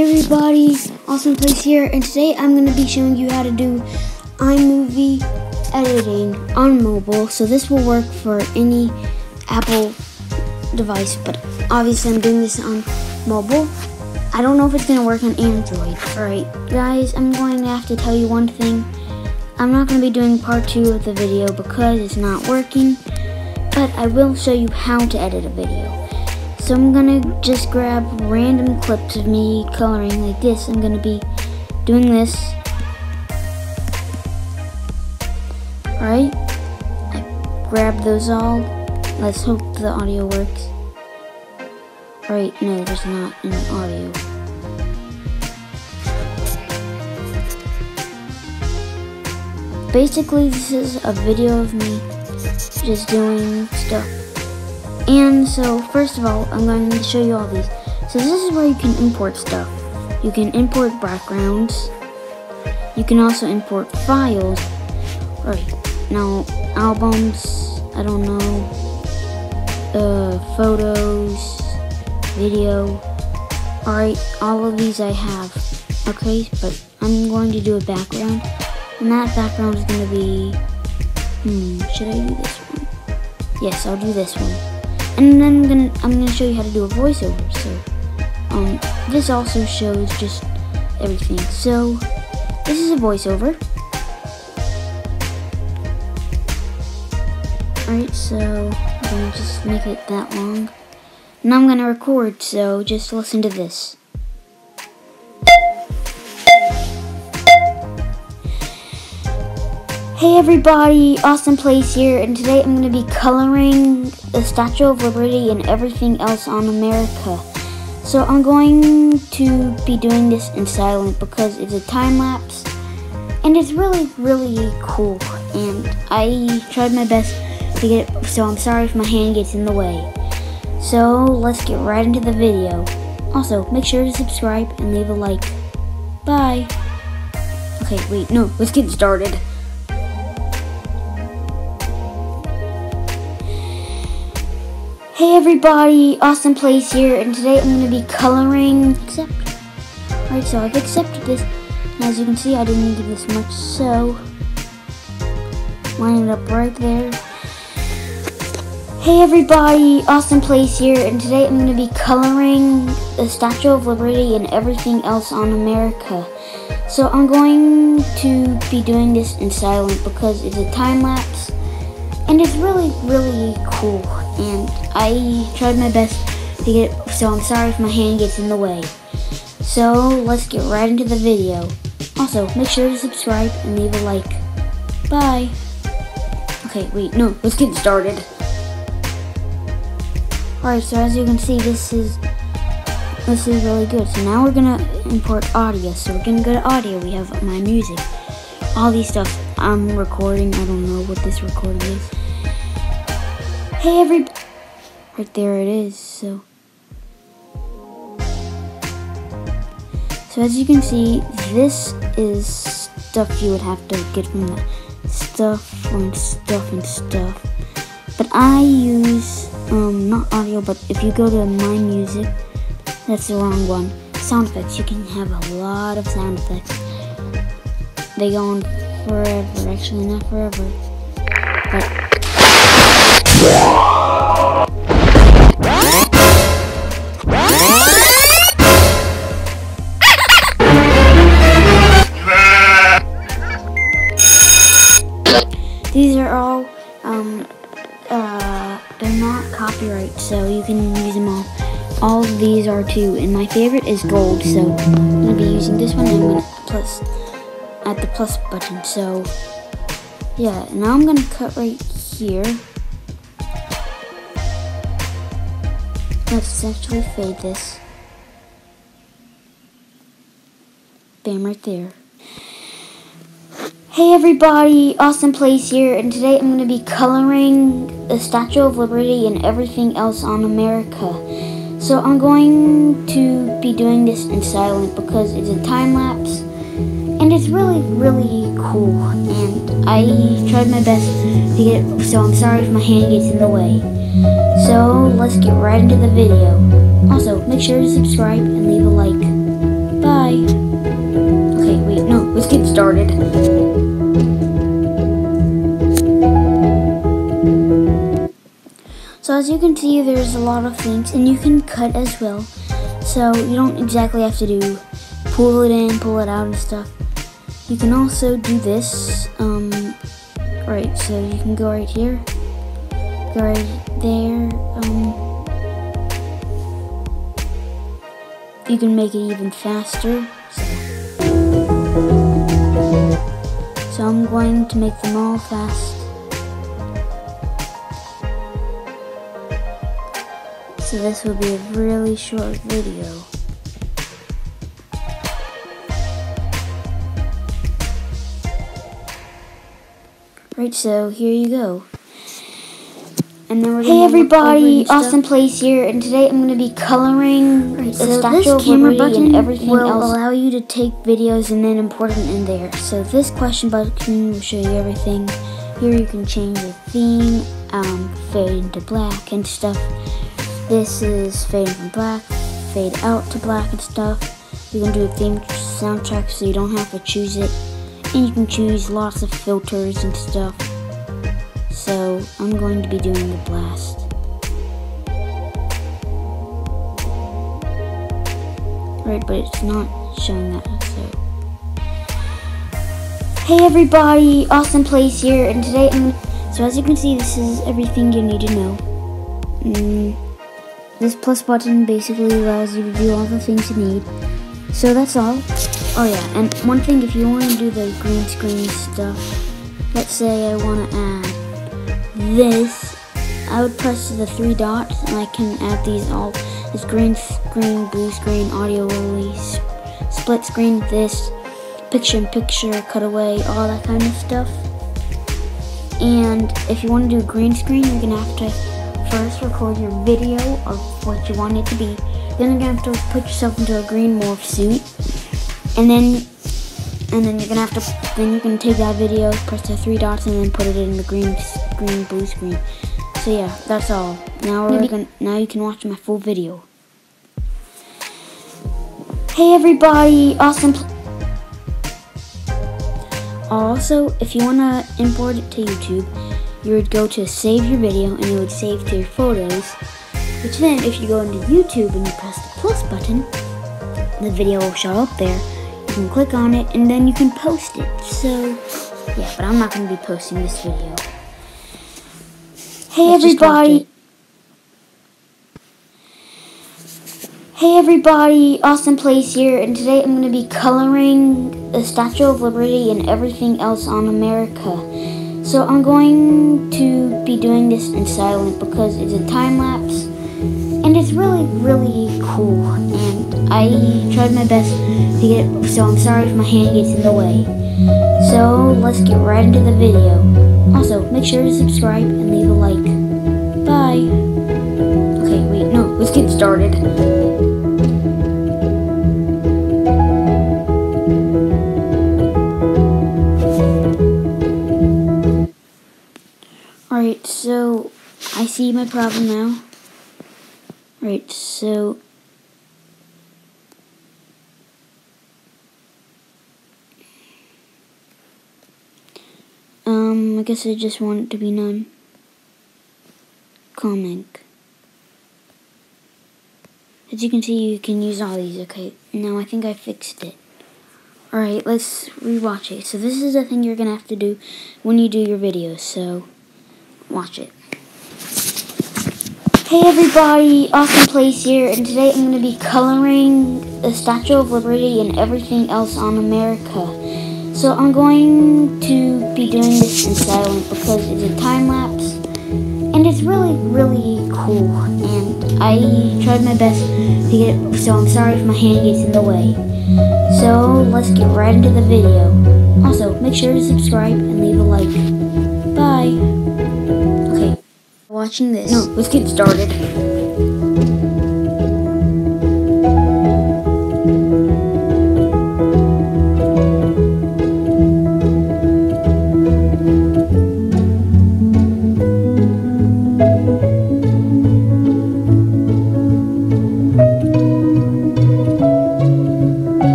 Hey everybody, AwesomePlayz here, and today I'm going to be showing you how to do iMovie editing on mobile. So this will work for any Apple device, but obviously I'm doing this on mobile. I don't know if it's going to work on Android. Alright, guys, I'm going to have to tell you one thing. I'm not going to be doing part two of the video because it's not working, but I will show you how to edit a video. So I'm gonna just grab random clips of me coloring like this. I'm gonna be doing this. Alright, I grabbed those all. Let's hope the audio works. Alright, no, there's not an audio. Basically, this is a video of me just doing stuff. And so, first of all, I'm going to show you all these. So this is where you can import stuff. You can import backgrounds. You can also import files. Alright, now albums, I don't know, uh, photos, video. Alright, all of these I have. Okay, but I'm going to do a background. And that background is going to be, hmm, should I do this one? Yes, I'll do this one. And then I'm gonna, I'm gonna show you how to do a voiceover. So, um, this also shows just everything. So, this is a voiceover. Alright, so I'm gonna just make it that long. Now I'm gonna record, so just listen to this. Hey everybody, AwesomePlayz here, and today I'm going to be coloring the Statue of Liberty and everything else on America. So I'm going to be doing this in silent because it's a time lapse, and it's really, really cool, and I tried my best to get it, so I'm sorry if my hand gets in the way. So let's get right into the video. Also, make sure to subscribe and leave a like. Bye. Okay, wait, no, let's get started. Hey everybody, AwesomePlayz here, and today I'm going to be coloring accept. Alright, so I've accepted this, and as you can see, I didn't need this much, so line it up right there. Hey everybody, AwesomePlayz here, and today I'm going to be coloring the Statue of Liberty and everything else on America. So I'm going to be doing this in silent because it's a time lapse, and it's really, really cool and I tried my best to get it, so I'm sorry if my hand gets in the way. So let's get right into the video. Also, make sure to subscribe and leave a like. Bye. Okay, wait, no, let's get started. Alright, so as you can see, this is this is really good. So now we're gonna import audio. So we're gonna go to audio. We have my music, all these stuff. I'm recording. I don't know what this recording is. Hey every right there it is. So So as you can see, this is stuff you would have to get from the stuff and stuff and stuff. But I use um not audio, but if you go to my music, that's the wrong one. Sound effects. You can have a lot of sound effects. They go on forever. Actually, not forever. But these are all, um, uh, they're not copyright, so you can use them all. All of these are too, and my favorite is gold, so I'm gonna be using this one. I'm gonna plus at the plus button. So yeah, now I'm gonna cut right here. Let's essentially fade this. Bam, right there. Hey everybody, AwesomePlayz here, and today I'm going to be coloring the Statue of Liberty and everything else on America. So I'm going to be doing this in silent because it's a time lapse, and it's really, really cool, and I tried my best to get it, so I'm sorry if my hand gets in the way. So let's get right into the video. Also, make sure to subscribe and leave a like. Bye! Okay, wait, no, let's get started. So as you can see, there's a lot of things, and you can cut as well. So you don't exactly have to do pull it in, pull it out and stuff. You can also do this. Um, right, so you can go right here, go right there. Um, you can make it even faster. So. so I'm going to make them all fast. So this will be a really short video. Right, so here you go. And then we're hey everybody, AwesomePlayz here, and today I'm going to be coloring right, the so Statue of camera button and everything will else. allow you to take videos and then import them in there. So this question button will show you everything. Here you can change the theme, um, fade into black and stuff. This is fade from black, fade out to black and stuff. You can do a theme soundtrack so you don't have to choose it. And you can choose lots of filters and stuff. So I'm going to be doing the blast. Right, but it's not showing that, so. Hey everybody, AwesomePlayz here, and today I'm so as you can see, this is everything you need to know. Mm, this plus button basically allows you to do all the things you need. So that's all. Oh yeah, and one thing, if you want to do the green screen stuff, let's say I want to add this, I would press the three dots and I can add these all. This green screen, blue screen, audio release, split screen, this, picture in picture, cutaway, all that kind of stuff. And if you want to do green screen, you're going to have to first record your video of what you want it to be. Then you're to have to put yourself into a green morph suit. And then and then you're gonna have to then you can take that video press the three dots and then put it in the green screen blue screen so yeah that's all now we're gonna now you can watch my full video hey everybody awesome also if you want to import it to youtube you would go to save your video and you would save to your photos which then if you go into youtube and you press the plus button the video will show up there you can click on it and then you can post it. So, yeah, but I'm not going to be posting this video. Hey Let's everybody! Hey everybody, AwesomePlayz here, and today I'm going to be coloring the Statue of Liberty and everything else on America. So I'm going to be doing this in silent because it's a time lapse and it's really, really cool. And I tried my best to get it, so I'm sorry if my hand gets in the way. So let's get right into the video. Also, make sure to subscribe and leave a like. Bye. Okay, wait, no, let's get started. Alright, so I see my problem now. Right, so um I guess I just want it to be none. Comic. As you can see, you can use all these. Okay, now I think I fixed it. Alright, let's rewatch it. So this is the thing you're going to have to do when you do your videos. So, watch it. Hey everybody, AwesomePlayz here, and today I'm going to be coloring the Statue of Liberty and everything else on America. So I'm going to be doing this in silent because it's a time lapse, and it's really, really cool, and I tried my best to get it, so I'm sorry if my hand gets in the way. So let's get right into the video. Also, make sure to subscribe and leave a like. Bye! Watching this. No, let's get started.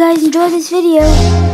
Guys enjoy this video.